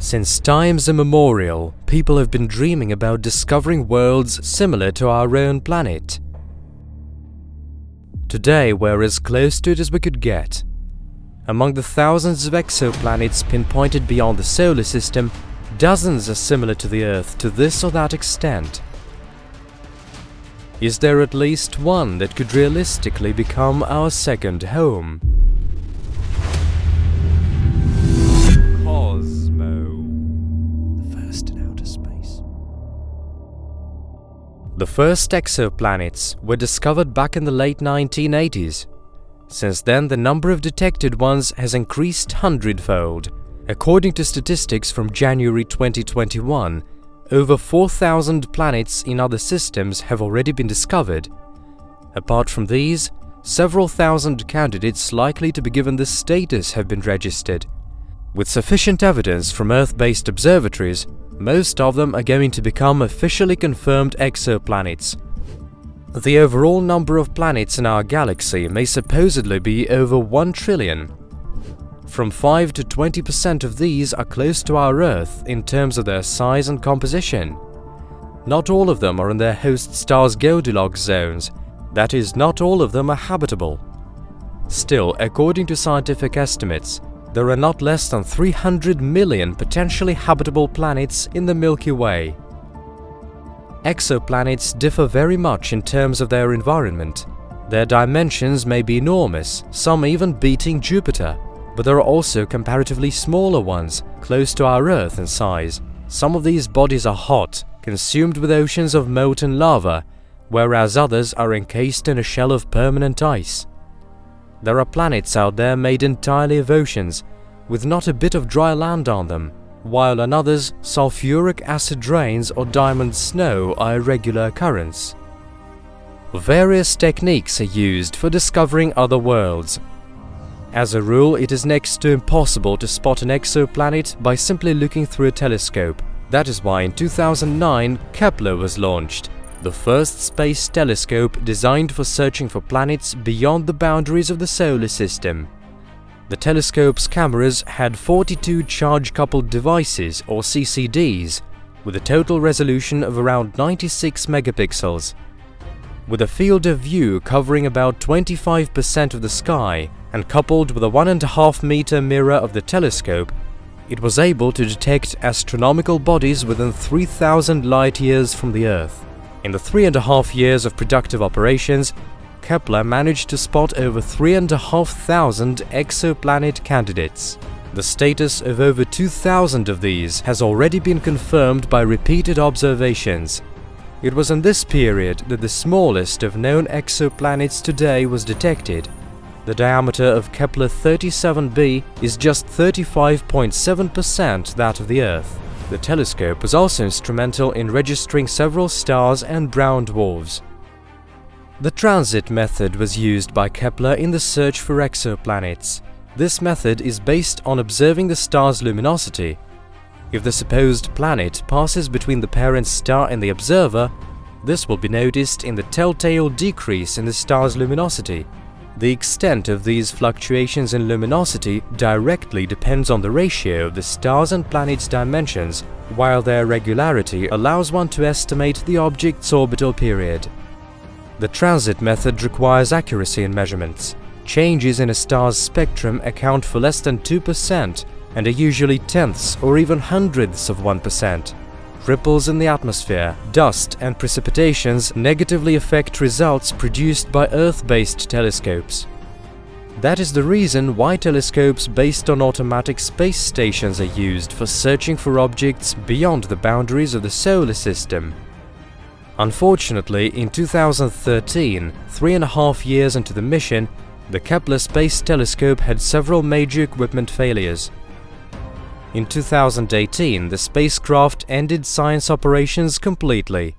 Since times immemorial, people have been dreaming about discovering worlds similar to our own planet. Today, we're as close to it as we could get. Among the thousands of exoplanets pinpointed beyond the solar system, dozens are similar to the Earth to this or that extent. Is there at least one that could realistically become our second home? The first exoplanets were discovered back in the late 1980s. Since then, the number of detected ones has increased hundredfold. According to statistics from January 2021, over 4,000 planets in other systems have already been discovered. Apart from these, several thousand candidates likely to be given this status have been registered. With sufficient evidence from Earth-based observatories, most of them are going to become officially confirmed exoplanets. The overall number of planets in our galaxy may supposedly be over 1 trillion. From 5 to 20% of these are close to our Earth in terms of their size and composition. Not all of them are in their host star's Goldilocks zones, that is, not all of them are habitable. Still, according to scientific estimates, there are not less than 300 million potentially habitable planets in the Milky Way. Exoplanets differ very much in terms of their environment. Their dimensions may be enormous, some even beating Jupiter, but there are also comparatively smaller ones, close to our Earth in size. Some of these bodies are hot, consumed with oceans of molten lava, whereas others are encased in a shell of permanent ice. There are planets out there made entirely of oceans, with not a bit of dry land on them, while on others sulfuric acid rains or diamond snow are a regular occurrence. Various techniques are used for discovering other worlds. As a rule, it is next to impossible to spot an exoplanet by simply looking through a telescope. That is why in 2009 Kepler was launched, the first space telescope designed for searching for planets beyond the boundaries of the solar system. The telescope's cameras had 42 charge-coupled devices or CCDs with a total resolution of around 96 megapixels. With a field of view covering about 25% of the sky and coupled with a 1.5 meter mirror of the telescope, it was able to detect astronomical bodies within 3000 light-years from the Earth. In the three and a half years of productive operations, Kepler managed to spot over 3,500 exoplanet candidates. The status of over 2,000 of these has already been confirmed by repeated observations. It was in this period that the smallest of known exoplanets today was detected. The diameter of Kepler 37b is just 35.7% that of the Earth. The telescope was also instrumental in registering several stars and brown dwarfs. The transit method was used by Kepler in the search for exoplanets. This method is based on observing the star's luminosity. If the supposed planet passes between the parent star and the observer, this will be noticed in the telltale decrease in the star's luminosity. The extent of these fluctuations in luminosity directly depends on the ratio of the stars and planets' dimensions, while their regularity allows one to estimate the object's orbital period. The transit method requires accuracy in measurements. Changes in a star's spectrum account for less than 2% and are usually tenths or even hundredths of 1%. Ripples in the atmosphere, dust and precipitations negatively affect results produced by Earth-based telescopes. That is the reason why telescopes based on automatic space stations are used for searching for objects beyond the boundaries of the solar system. Unfortunately, in 2013, three and a half years into the mission, the Kepler Space Telescope had several major equipment failures. In 2018, the spacecraft ended science operations completely.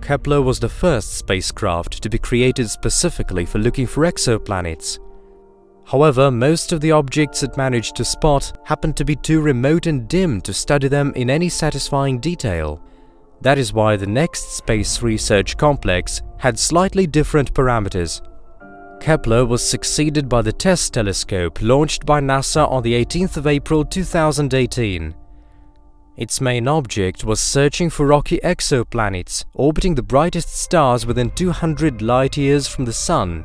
Kepler was the first spacecraft to be created specifically for looking for exoplanets. However, most of the objects it managed to spot happened to be too remote and dim to study them in any satisfying detail. That is why the next space research complex had slightly different parameters. Kepler was succeeded by the TESS telescope launched by NASA on the 18th of April 2018. Its main object was searching for rocky exoplanets orbiting the brightest stars within 200 light-years from the Sun.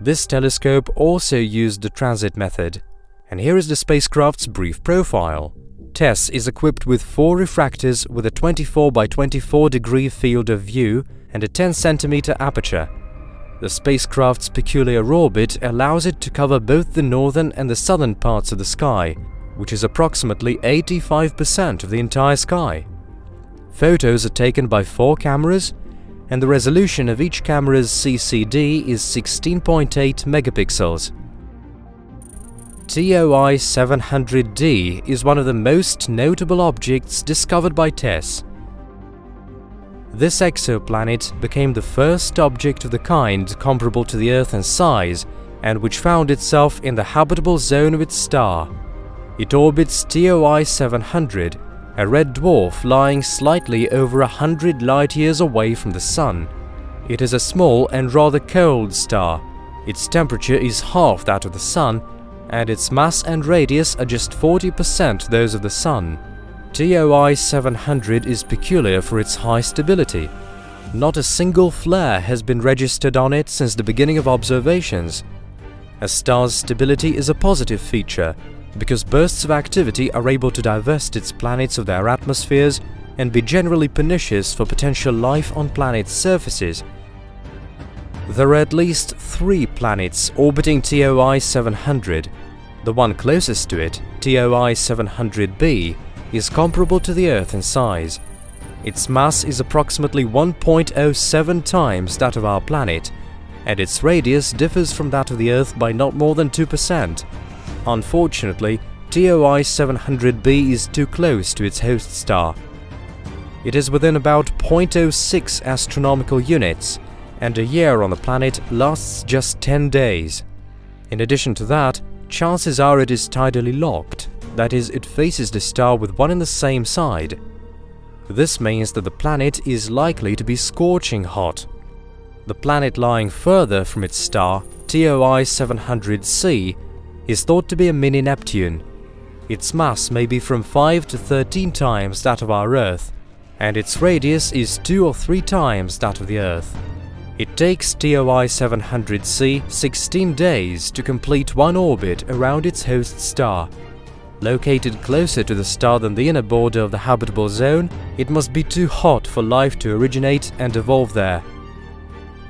This telescope also used the transit method. And here is the spacecraft's brief profile. TESS is equipped with four refractors with a 24 by 24 degree field of view and a 10 cm aperture. The spacecraft's peculiar orbit allows it to cover both the northern and the southern parts of the sky, which is approximately 85% of the entire sky. Photos are taken by four cameras, and the resolution of each camera's CCD is 16.8 megapixels. TOI 700D is one of the most notable objects discovered by TESS. This exoplanet became the first object of the kind comparable to the Earth in size and which found itself in the habitable zone of its star. It orbits TOI 700, a red dwarf lying slightly over a hundred light-years away from the Sun. It is a small and rather cold star. Its temperature is half that of the Sun and its mass and radius are just 40% those of the Sun. TOI 700 is peculiar for its high stability. Not a single flare has been registered on it since the beginning of observations. A star's stability is a positive feature, because bursts of activity are able to divest its planets of their atmospheres and be generally pernicious for potential life on planets' surfaces there are at least three planets orbiting TOI 700. The one closest to it, TOI 700b, is comparable to the Earth in size. Its mass is approximately 1.07 times that of our planet, and its radius differs from that of the Earth by not more than 2%. Unfortunately, TOI 700b is too close to its host star. It is within about 0.06 astronomical units, and a year on the planet lasts just 10 days. In addition to that, chances are it is tidally locked, that is, it faces the star with one and the same side. This means that the planet is likely to be scorching hot. The planet lying further from its star, TOI 700c, is thought to be a mini Neptune. Its mass may be from 5 to 13 times that of our Earth, and its radius is 2 or 3 times that of the Earth. It takes TOI 700c 16 days to complete one orbit around its host star. Located closer to the star than the inner border of the habitable zone, it must be too hot for life to originate and evolve there.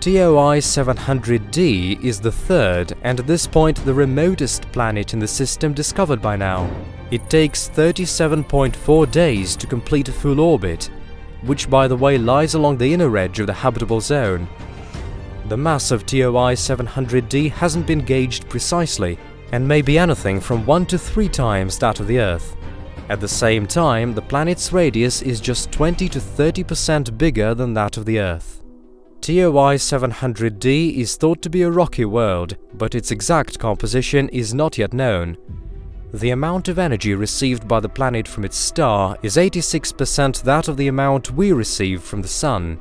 TOI 700d is the third and at this point the remotest planet in the system discovered by now. It takes 37.4 days to complete a full orbit, which by the way lies along the inner edge of the habitable zone. The mass of TOI 700d hasn't been gauged precisely and may be anything from 1 to 3 times that of the Earth. At the same time, the planet's radius is just 20 to 30% bigger than that of the Earth. TOI 700d is thought to be a rocky world, but its exact composition is not yet known. The amount of energy received by the planet from its star is 86% that of the amount we receive from the Sun.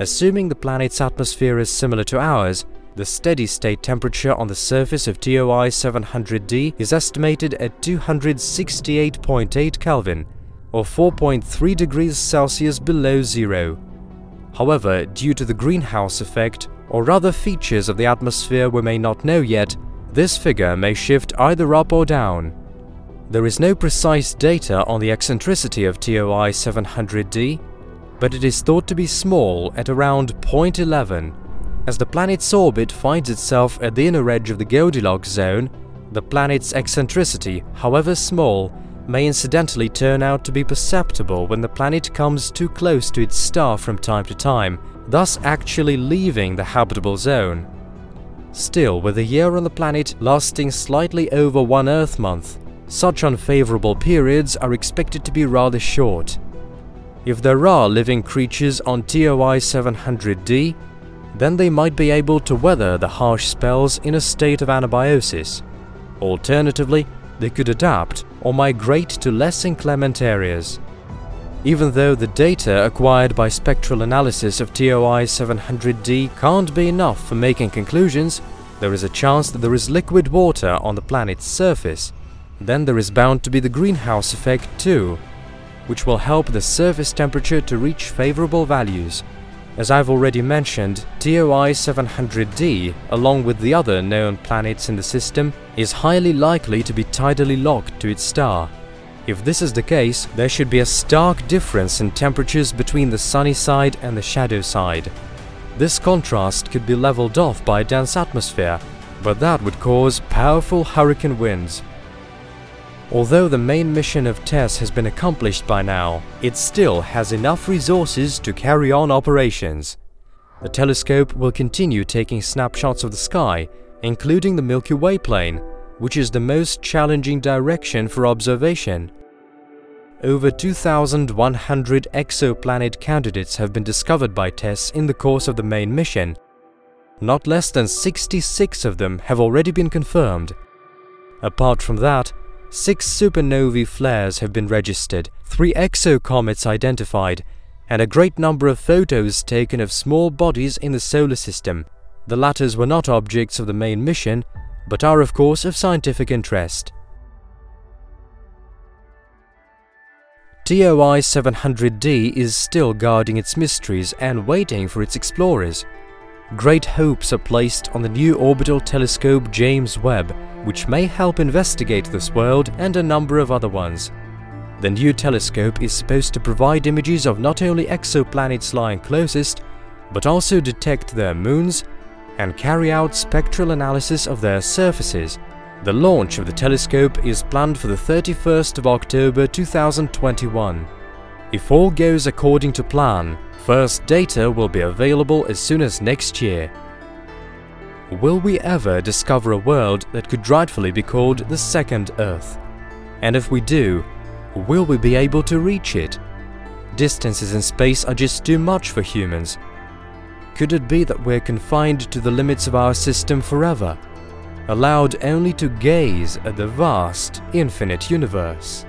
Assuming the planet's atmosphere is similar to ours, the steady-state temperature on the surface of TOI 700d is estimated at 268.8 Kelvin, or 4.3 degrees Celsius below zero. However, due to the greenhouse effect, or other features of the atmosphere we may not know yet, this figure may shift either up or down. There is no precise data on the eccentricity of TOI 700d, but it is thought to be small at around 0.11. As the planet's orbit finds itself at the inner edge of the Goldilocks zone, the planet's eccentricity, however small, may incidentally turn out to be perceptible when the planet comes too close to its star from time to time, thus actually leaving the habitable zone. Still, with a year on the planet lasting slightly over one Earth month, such unfavorable periods are expected to be rather short. If there are living creatures on TOI 700d, then they might be able to weather the harsh spells in a state of anabiosis. Alternatively, they could adapt or migrate to less inclement areas. Even though the data acquired by spectral analysis of TOI 700d can't be enough for making conclusions, there is a chance that there is liquid water on the planet's surface. Then there is bound to be the greenhouse effect too, which will help the surface temperature to reach favorable values. As I've already mentioned, TOI 700d, along with the other known planets in the system, is highly likely to be tidally locked to its star. If this is the case, there should be a stark difference in temperatures between the sunny side and the shadow side. This contrast could be leveled off by a dense atmosphere, but that would cause powerful hurricane winds. Although the main mission of TESS has been accomplished by now, it still has enough resources to carry on operations. The telescope will continue taking snapshots of the sky, including the Milky Way plane, which is the most challenging direction for observation. Over 2,100 exoplanet candidates have been discovered by TESS in the course of the main mission. Not less than 66 of them have already been confirmed. Apart from that, Six supernovae flares have been registered, three exocomets identified, and a great number of photos taken of small bodies in the solar system. The latter were not objects of the main mission, but are of course of scientific interest. TOI 700d is still guarding its mysteries and waiting for its explorers. Great hopes are placed on the new orbital telescope James Webb, which may help investigate this world and a number of other ones. The new telescope is supposed to provide images of not only exoplanets lying closest, but also detect their moons and carry out spectral analysis of their surfaces. The launch of the telescope is planned for the 31st of October 2021. If all goes according to plan, First data will be available as soon as next year. Will we ever discover a world that could rightfully be called the second Earth? And if we do, will we be able to reach it? Distances in space are just too much for humans. Could it be that we're confined to the limits of our system forever, allowed only to gaze at the vast, infinite universe?